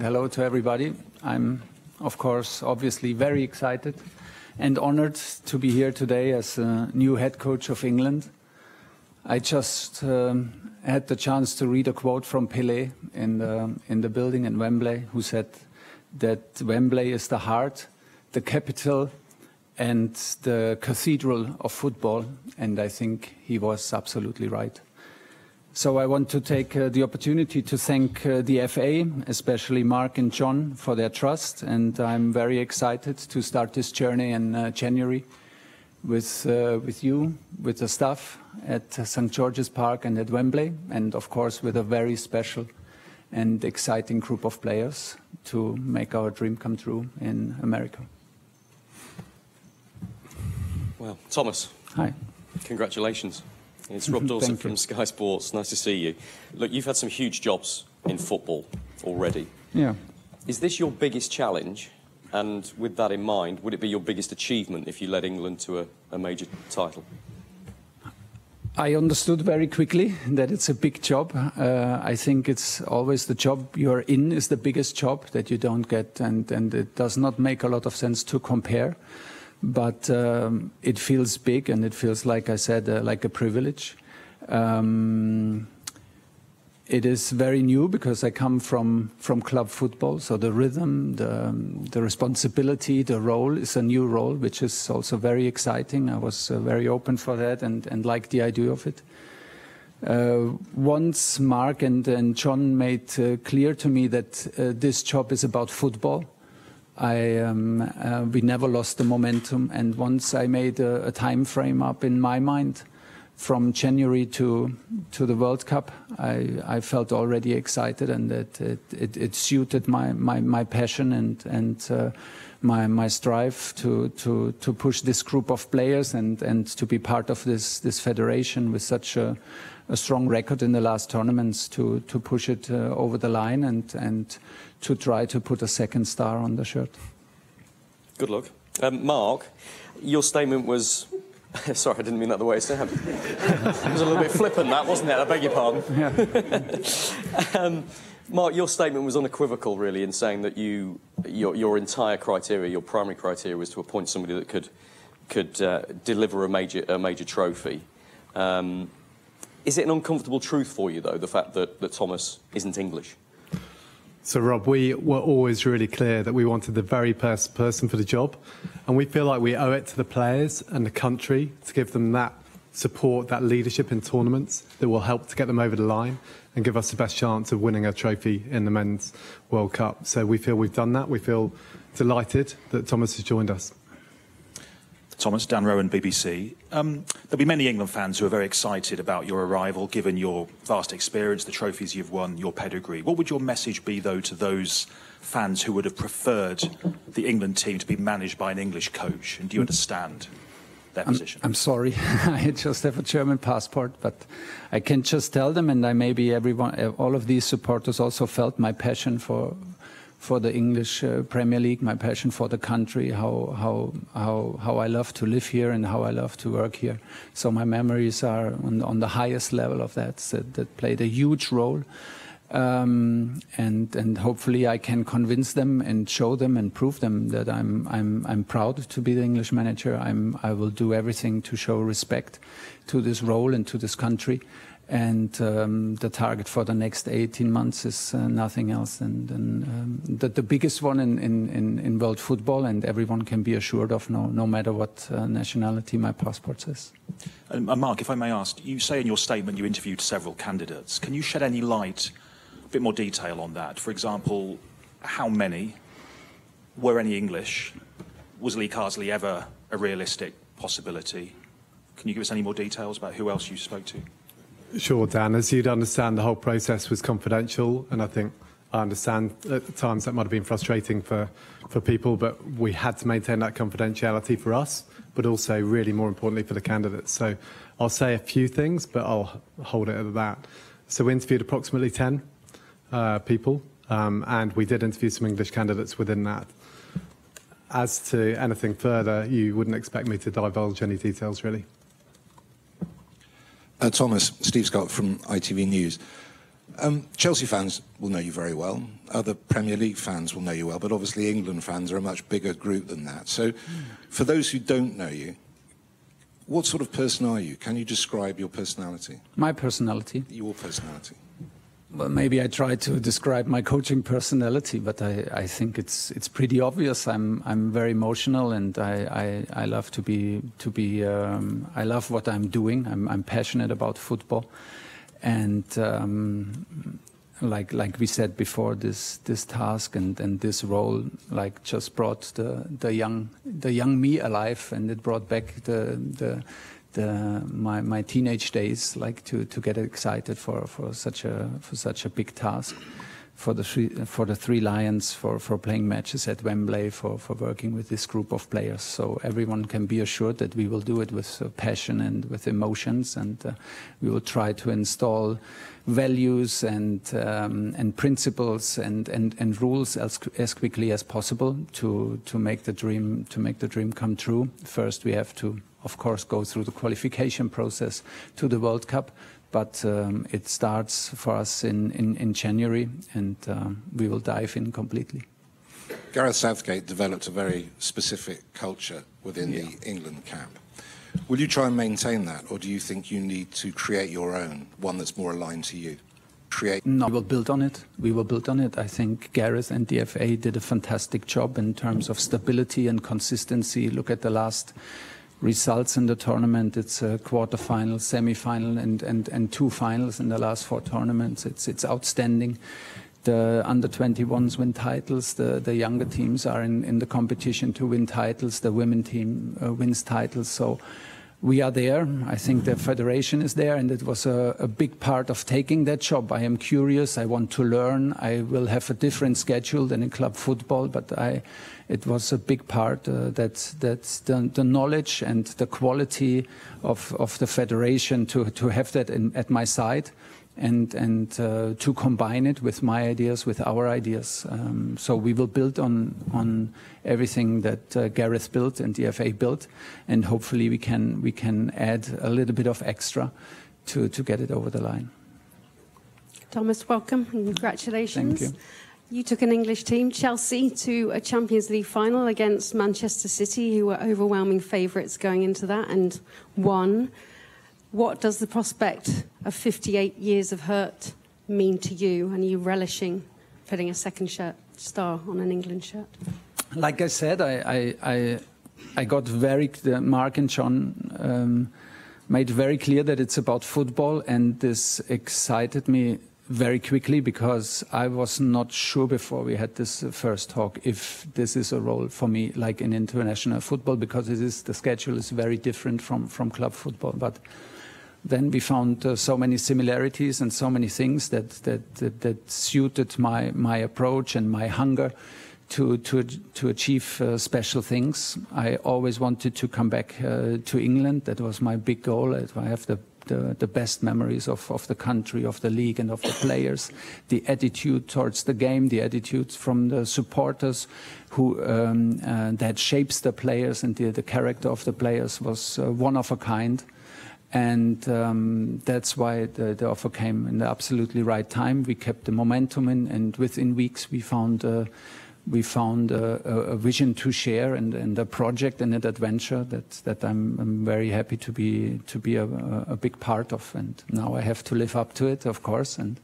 and hello to everybody. I'm, of course, obviously very excited and honored to be here today as a new head coach of England. I just um, had the chance to read a quote from Pelé in the, in the building in Wembley, who said that Wembley is the heart, the capital, and the cathedral of football. And I think he was absolutely right. So I want to take uh, the opportunity to thank uh, the FA, especially Mark and John, for their trust. And I'm very excited to start this journey in uh, January with, uh, with you, with the staff at St. George's Park and at Wembley, and of course with a very special and exciting group of players to make our dream come true in America. Well, Thomas. Hi. Congratulations. It's Rob Dorsett from Sky Sports. Nice to see you. Look, you've had some huge jobs in football already. Yeah. Is this your biggest challenge? And with that in mind, would it be your biggest achievement if you led England to a, a major title? I understood very quickly that it's a big job. Uh, I think it's always the job you're in is the biggest job that you don't get, and, and it does not make a lot of sense to compare but um, it feels big and it feels like I said uh, like a privilege. Um, it is very new because I come from from club football, so the rhythm, the the responsibility, the role is a new role, which is also very exciting. I was uh, very open for that and and liked the idea of it. Uh, once Mark and, and John made uh, clear to me that uh, this job is about football, I, um, uh, we never lost the momentum. And once I made a, a, time frame up in my mind from January to to the World Cup, I, I felt already excited, and that it, it, it, suited my, my, my passion and and uh, my my strive to to to push this group of players and and to be part of this this federation with such a a strong record in the last tournaments to to push it uh, over the line and and to try to put a second star on the shirt. Good luck, um, Mark. Your statement was. Sorry, I didn't mean that the way it sounded. it was a little bit flippant, that wasn't it? I beg your pardon. Yeah. um, Mark, your statement was unequivocal, really, in saying that you, your, your entire criteria, your primary criteria, was to appoint somebody that could could uh, deliver a major a major trophy. Um, is it an uncomfortable truth for you, though, the fact that, that Thomas isn't English? So, Rob, we were always really clear that we wanted the very best person for the job. And we feel like we owe it to the players and the country to give them that support, that leadership in tournaments that will help to get them over the line and give us the best chance of winning a trophy in the Men's World Cup. So we feel we've done that. We feel delighted that Thomas has joined us. Thomas, Dan Roan, BBC. Um, there'll be many England fans who are very excited about your arrival, given your vast experience, the trophies you've won, your pedigree. What would your message be, though, to those fans who would have preferred the England team to be managed by an English coach? And do you understand their I'm, position? I'm sorry, I just have a German passport, but I can just tell them, and I maybe everyone, all of these supporters also felt my passion for for the English uh, Premier League, my passion for the country, how, how, how, how I love to live here and how I love to work here. So my memories are on, on the highest level of that, that, that played a huge role. Um, and, and hopefully I can convince them and show them and prove them that I'm, I'm, I'm proud to be the English manager. I'm, I will do everything to show respect to this role and to this country and um, the target for the next 18 months is uh, nothing else than, than um, the, the, biggest one in, in, in, world football, and everyone can be assured of, no, no matter what uh, nationality my passport says. Um, uh, Mark, if I may ask, you say in your statement you interviewed several candidates. Can you shed any light, bit more detail on that? For example, how many were any English? Was Lee Carsley ever a realistic possibility? Can you give us any more details about who else you spoke to? Sure, Dan. As you'd understand, the whole process was confidential, and I think I understand at times that might have been frustrating for, for people, but we had to maintain that confidentiality for us, but also really more importantly for the candidates. So I'll say a few things, but I'll hold it at that. So we interviewed approximately 10 uh, people, um, and we did interview some English candidates within that. As to anything further, you wouldn't expect me to divulge any details, really. Uh, Thomas, Steve Scott from ITV News. Um, Chelsea fans will know you very well. Other Premier League fans will know you well, but obviously England fans are a much bigger group than that. So, for those who don't know you, what sort of person are you? Can you describe your personality? My personality? Your personality. Well, maybe I try to describe my coaching personality, but I, I think it's it's pretty obvious. I'm I'm very emotional, and I, I, I love to be to be. Um, I love what I'm doing. I'm I'm passionate about football, and um, like like we said before, this this task and, and this role like just brought the the young the young me alive, and it brought back the the the, my, my teenage days, like to, to get excited for, for such a for such a big task, for the three, for the three lions, for, for playing matches at Wembley, for, for working with this group of players. So everyone can be assured that we will do it with uh, passion and with emotions, and uh, we will try to install values and um, and principles and, and, and rules as, as quickly as possible to to make the dream to make the dream come true. First, we have to of course, go through the qualification process to the World Cup. But um, it starts for us in, in, in January, and um, we will dive in completely. Gareth Southgate developed a very specific culture within yeah. the England camp. Will you try and maintain that, or do you think you need to create your own, one that's more aligned to you? Create. No, we will build on it. We will build on it. I think Gareth and the FA did a fantastic job in terms of stability and consistency. Look at the last results in the tournament. It's a quarterfinal, semifinal, and, and, and two finals in the last four tournaments. It's, it's outstanding. The under 21s win titles. The, the younger teams are in, in the competition to win titles. The women team uh, wins titles. So we are there. I think the federation is there, and it was a, a, big part of taking that job. I am curious. I want to learn. I will have a different schedule than in club football, but I, it was a big part uh, that that the, the, knowledge and the quality of, of the federation to to have that in, at my side and and uh, to combine it with my ideas, with our ideas. Um, so we will build on on everything that uh, Gareth built and DFA built, and hopefully we can we can add a little bit of extra to to get it over the line. Thomas, welcome and congratulations. Thank you. You took an English team, Chelsea, to a Champions League final against Manchester City, who were overwhelming favourites going into that and won. What does the prospect of 58 years of hurt mean to you? And are you relishing putting a second shirt star on an England shirt? Like I said, I, I, I, I got very, Mark and John um, made very clear that it's about football, and this excited me very quickly because I was not sure before we had this first talk if this is a role for me like in international football because it is the schedule is very different from from club football but then we found uh, so many similarities and so many things that, that, that, that, suited my, my approach and my hunger to, to, to achieve uh, special things. I always wanted to come back uh, to England. That was my big goal. I have the, the, the, best memories of, of the country, of the league, and of the players. The attitude towards the game, the attitude from the supporters who um, uh, that shapes the players and the, the character of the players was uh, one of a kind and um, that's why the, the, offer came in the absolutely right time. We kept the momentum in, and within weeks we found uh, we found a, a, vision to share and, and, a project and an adventure that that I'm, I'm very happy to be to be a, a, big part of. And now I have to live up to it, of course. And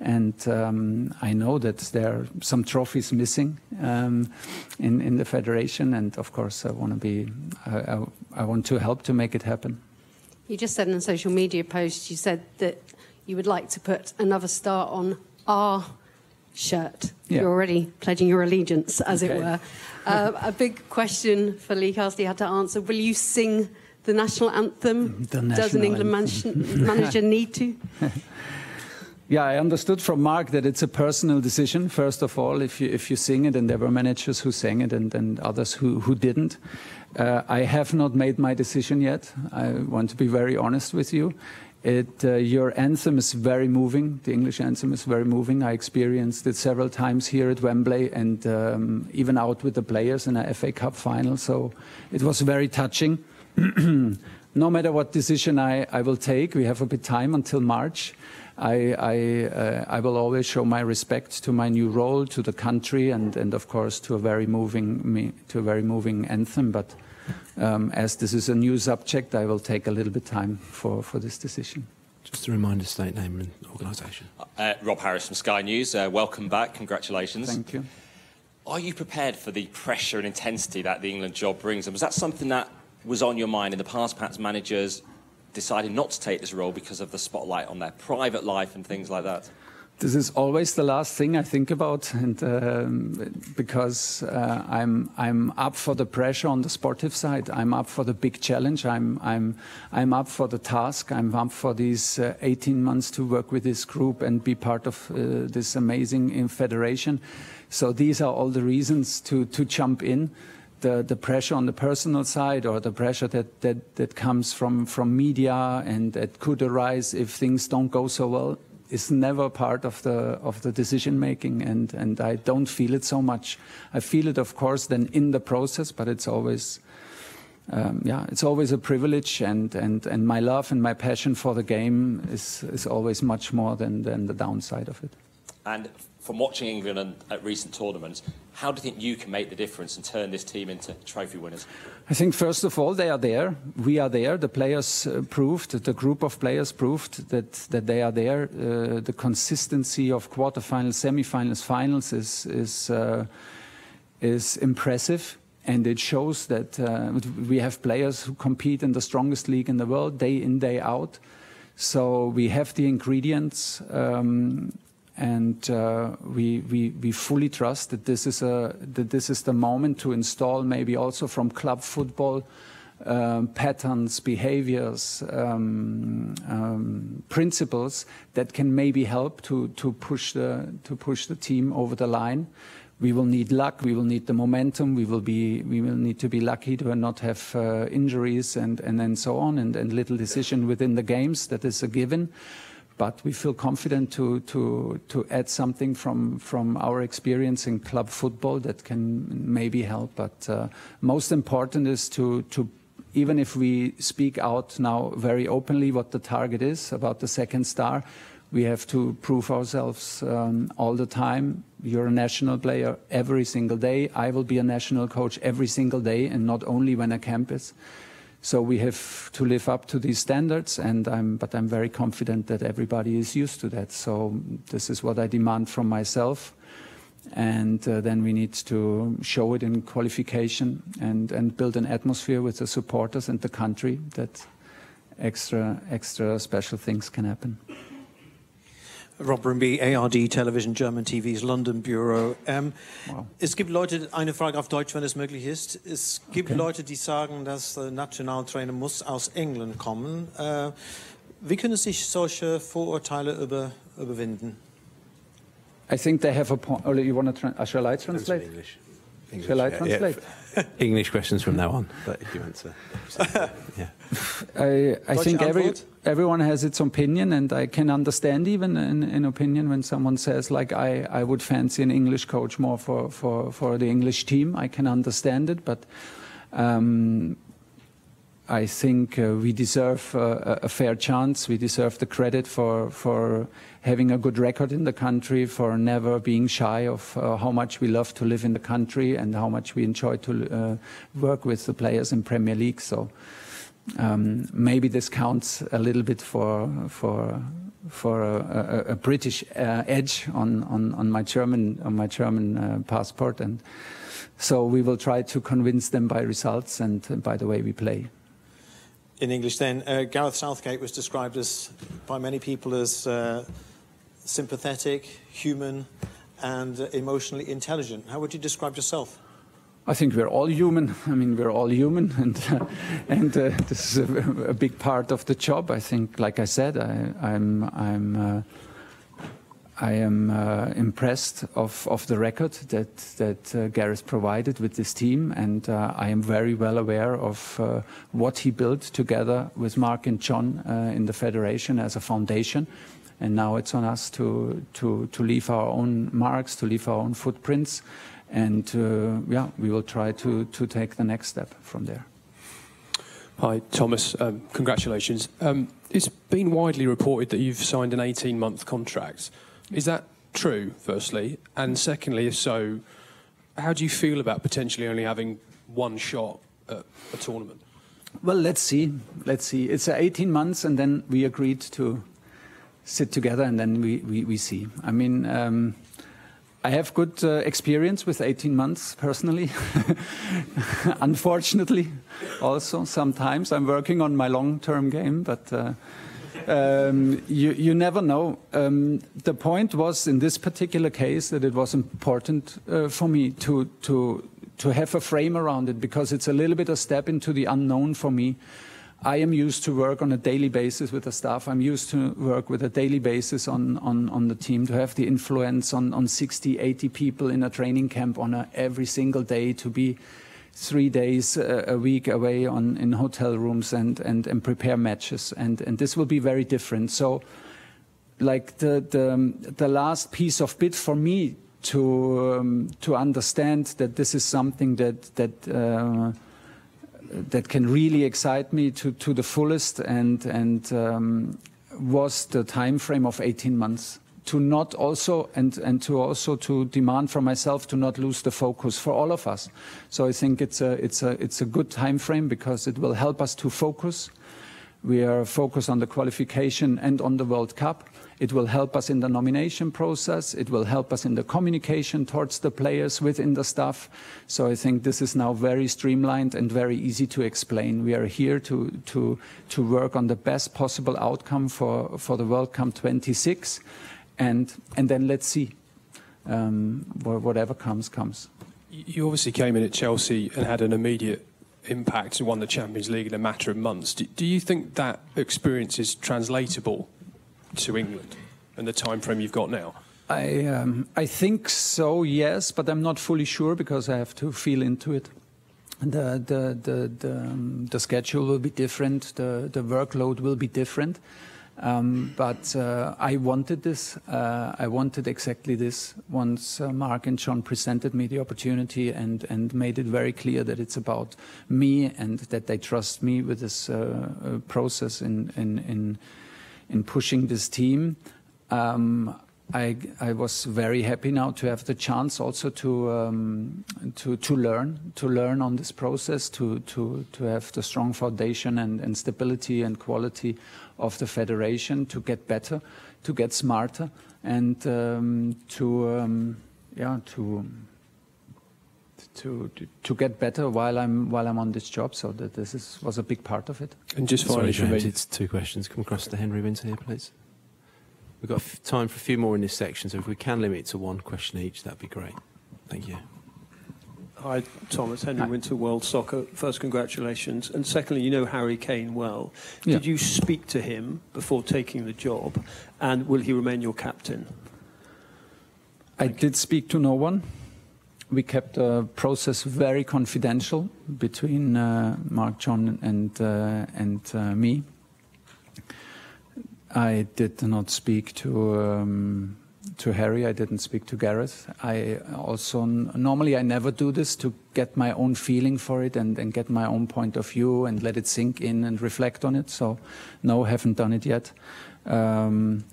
and um, I know that there are some trophies missing um, in in the federation, and of course I want to be I, I, I want to help to make it happen. You just said in a social media post, you said that you would like to put another star on our shirt. Yeah. You're already pledging your allegiance, as okay. it were. Uh, a big question for Lee Carsley had to answer. Will you sing the national anthem? The national Does an England man- manager need to? Yeah, I understood from Mark that it's a personal decision. First of all, if you if you sing it, and there were managers who sang it, and, and others who who didn't. Uh, I have not made my decision yet. I want to be very honest with you. It, uh, your anthem is very moving. The English anthem is very moving. I experienced it several times here at Wembley and um, even out with the players in a FA Cup final. So it was very touching. no matter what decision I, I will take, we have a bit time until March. I, I, uh, I will always show my respect to my new role, to the country, and, and of course to a very moving, to a very moving anthem. But um, as this is a new subject, I will take a little bit time for, for this decision. Just to a reminder, state name and organisation. Uh, Rob Harris from Sky News. Uh, welcome back. Congratulations. Thank you. Are you prepared for the pressure and intensity that the England job brings? And was that something that was on your mind in the past? Perhaps managers decided not to take this role because of the spotlight on their private life and things like that? This is always the last thing I think about, and um, because uh, I'm I'm up for the pressure on the sportive side. I'm up for the big challenge. I'm I'm I'm up for the task. I'm up for these uh, 18 months to work with this group and be part of uh, this amazing federation. So these are all the reasons to to jump in the, the pressure on the personal side or the pressure that, that, that comes from, from media and that could arise if things don't go so well is never part of the of the decision making and and I don't feel it so much. I feel it of course then in the process, but it's always um, yeah, it's always a privilege and, and, and my love and my passion for the game is, is always much more than, than the downside of it. And from watching England and, at recent tournaments, how do you think you can make the difference and turn this team into trophy winners? I think first of all they are there. We are there. The players uh, proved, the group of players proved that that they are there. Uh, the consistency of quarterfinals, semifinals, finals is is uh, is impressive. And it shows that uh, we have players who compete in the strongest league in the world, day in, day out. So we have the ingredients. Um, and uh, we, we, we fully trust that this is a that this is the moment to install maybe also from club football um, patterns, behaviors, um, um, principles that can maybe help to to push the to push the team over the line. We will need luck. We will need the momentum. We will be we will need to be lucky to not have uh, injuries and and then so on and, and little decision within the games. That is a given but we feel confident to, to, to add something from, from our experience in club football that can maybe help. But uh, most important is to, to, even if we speak out now very openly what the target is about the second star, we have to prove ourselves um, all the time. You're a national player every single day. I will be a national coach every single day and not only when a camp is. So we have to live up to these standards, and I'm, but I'm very confident that everybody is used to that. So this is what I demand from myself. And uh, then we need to show it in qualification and, and build an atmosphere with the supporters and the country that extra, extra special things can happen. Rob Brimby, ARD Television, German TVs London Bureau. Ähm, wow. Es gibt Leute, eine Frage auf Deutsch, wenn es möglich ist. Es gibt okay. Leute, die sagen, dass der Nationaltrainer muss aus England kommen. Äh, wie können sich solche Vorurteile über, überwinden? I think they have a point. Oh, you want to translate? Uh, shall I translate? English. English. Shall I translate? Yeah, yeah. English questions from now on, but if you answer. yeah. I, I think every, everyone has its opinion, and I can understand even an, an, opinion when someone says, like, I, I would fancy an English coach more for, for, for the English team. I can understand it, but um, I think uh, we deserve uh, a fair chance. We deserve the credit for, for having a good record in the country, for never being shy of uh, how much we love to live in the country and how much we enjoy to uh, work with the players in Premier League. So um, maybe this counts a little bit for for for a, a, a British uh, edge on, on, on my German on my German uh, passport, and so we will try to convince them by results and by the way we play in English then, uh, Gareth Southgate was described as, by many people as uh, sympathetic, human, and emotionally intelligent. How would you describe yourself? I think we're all human. I mean, we're all human, and uh, and uh, this is a, a, big part of the job. I think, like I said, I, I'm I'm uh, I am uh, impressed of, of the record that, that uh, Gareth provided with this team, and uh, I am very well aware of uh, what he built together with Mark and John uh, in the federation as a foundation. And now it's on us to, to, to leave our own marks, to leave our own footprints, and uh, yeah, we will try to, to take the next step from there. Hi, Thomas. Um, congratulations. Um, it's been widely reported that you've signed an 18 month contract. Is that true, firstly? And secondly, if so, how do you feel about potentially only having one shot at a tournament? Well, let's see. Let's see. It's 18 months, and then we agreed to sit together, and then we, we, we see. I mean, um, I have good uh, experience with 18 months personally. Unfortunately, also sometimes I'm working on my long-term game, but uh, um, you, you, never know. Um, the point was in this particular case that it was important uh, for me to to to have a frame around it because it's a little bit a step into the unknown for me. I am used to work on a daily basis with the staff. I'm used to work with a daily basis on, on, on the team, to have the influence on, on 60, 80 people in a training camp on a, every single day, to be three days a, a week away on, in hotel rooms and, and, and prepare matches. And, and this will be very different. So, like the, the, the last piece of bit for me to, um, to understand that this is something that, that uh, that can really excite me to, to the fullest and, and um, was the time frame of 18 months to not also and, and to also to demand from myself to not lose the focus for all of us. So I think it's a, it's a, it's a good time frame because it will help us to focus. We are focused on the qualification and on the World Cup. It will help us in the nomination process. It will help us in the communication towards the players within the staff. So I think this is now very streamlined and very easy to explain. We are here to, to, to work on the best possible outcome for, for the World Cup 26. And, and then let's see. Um, whatever comes, comes. You obviously came in at Chelsea and had an immediate impact and won the Champions League in a matter of months. Do, do you think that experience is translatable to England and the time frame you've got now? I um, I think so, yes, but I'm not fully sure because I have to feel into it. The the the the, um, the schedule will be different. The the workload will be different. Um, but uh, I wanted this. Uh, I wanted exactly this. Once uh, Mark and John presented me the opportunity and and made it very clear that it's about me and that they trust me with this uh, uh, process in in in in pushing this team. Um, I, I, was very happy now to have the chance also to um, to, to learn to learn on this process to to to have the strong foundation and, and stability and quality of the federation to get better, to get smarter, and um, to um, yeah to to, to get better while I'm while I'm on this job. So that this is, was a big part of it. And just finally, Sorry, James, it's two questions. Come across to Henry Winter here, please. We've got time for a few more in this section, so if we can limit to one question each, that'd be great. Thank you. Hi, Thomas. Henry Hi. Winter, World Soccer. First, congratulations. And secondly, you know Harry Kane well. Yeah. Did you speak to him before taking the job? And will he remain your captain? I did speak to no one we kept the process very confidential between uh, Mark, John, and uh, and uh, me. I did not speak to um, to Harry. I didn't speak to Gareth. I also normally I never do this to get my own feeling for it and, and get my own point of view and let it sink in and reflect on it. So no, haven't done it yet. Um,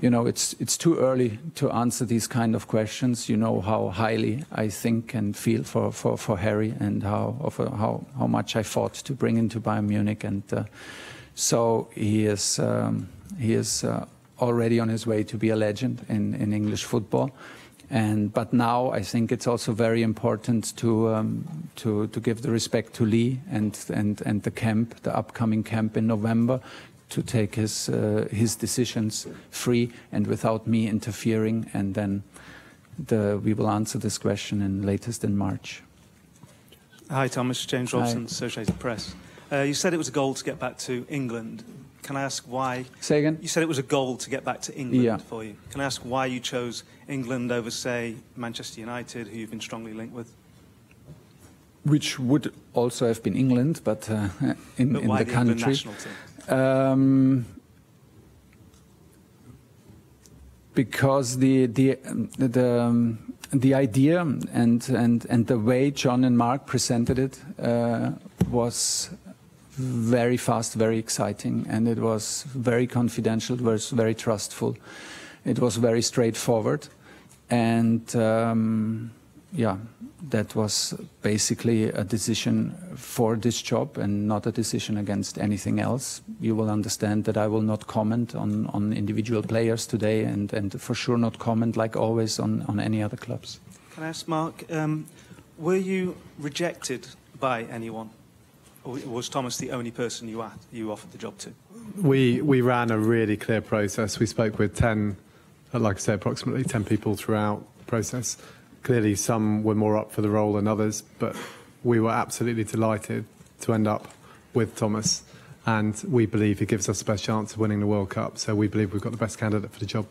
you know, it's it's too early to answer these kind of questions. You know how highly I think and feel for, for, for Harry and how of, how how much I fought to bring him to Bayern Munich, and uh, so he is um, he is uh, already on his way to be a legend in, in English football. And but now I think it's also very important to um, to to give the respect to Lee and and and the camp, the upcoming camp in November, to take his uh, his decisions free and without me interfering, and then the, we will answer this question in latest in March. Hi, Thomas. James Robson, Associated Press. Uh, you said it was a goal to get back to England. Can I ask why? Say again. You said it was a goal to get back to England yeah. for you. Can I ask why you chose England over, say, Manchester United, who you've been strongly linked with? Which would also have been England, but uh, in, but in the, the country. Um, because the the the um, the idea and and and the way John and Mark presented it uh, was very fast, very exciting, and it was very confidential. It was very trustful. It was very straightforward, and um, yeah, that was basically a decision for this job and not a decision against anything else. You will understand that I will not comment on, on individual players today and, and for sure not comment, like always, on, on any other clubs. Can I ask, Mark, um, were you rejected by anyone? Was Thomas the only person you, you offered the job to? We, we ran a really clear process. We spoke with 10, like I said, approximately 10 people throughout the process Clearly, some were more up for the role than others, but we were absolutely delighted to end up with Thomas, and we believe he gives us the best chance of winning the World Cup. So we believe we've got the best candidate for the job.